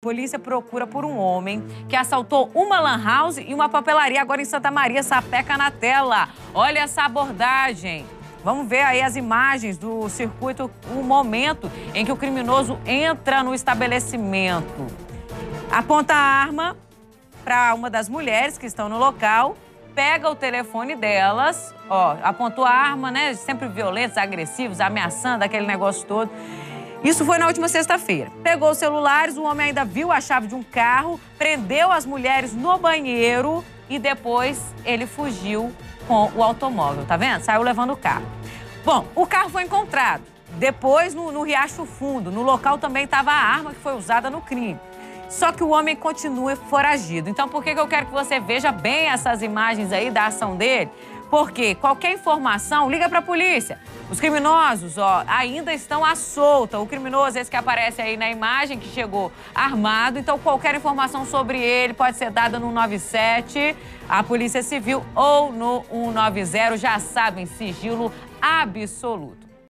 Polícia procura por um homem que assaltou uma lan house e uma papelaria agora em Santa Maria, sapeca na tela. Olha essa abordagem. Vamos ver aí as imagens do circuito, o momento em que o criminoso entra no estabelecimento. Aponta a arma para uma das mulheres que estão no local, pega o telefone delas, ó, apontou a arma, né? Sempre violentos, agressivos, ameaçando, aquele negócio todo. Isso foi na última sexta-feira. Pegou os celulares, o homem ainda viu a chave de um carro, prendeu as mulheres no banheiro e depois ele fugiu com o automóvel, tá vendo? Saiu levando o carro. Bom, o carro foi encontrado. Depois, no, no Riacho Fundo, no local também estava a arma que foi usada no crime. Só que o homem continua foragido. Então, por que, que eu quero que você veja bem essas imagens aí da ação dele? Porque qualquer informação, liga para a polícia. Os criminosos, ó, ainda estão à solta. O criminoso, esse que aparece aí na imagem, que chegou armado. Então, qualquer informação sobre ele pode ser dada no 97, a Polícia Civil ou no 190. Já sabem, sigilo absoluto.